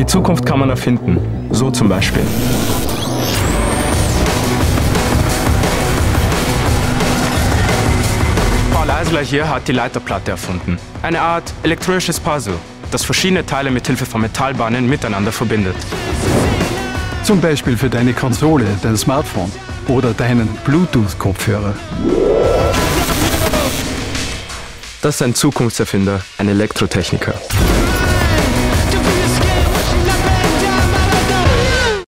Die Zukunft kann man erfinden. So zum Beispiel. Paul Eisler hier hat die Leiterplatte erfunden. Eine Art elektronisches Puzzle, das verschiedene Teile mit Hilfe von Metallbahnen miteinander verbindet. Zum Beispiel für deine Konsole, dein Smartphone oder deinen Bluetooth-Kopfhörer. Das ist ein Zukunftserfinder, ein Elektrotechniker.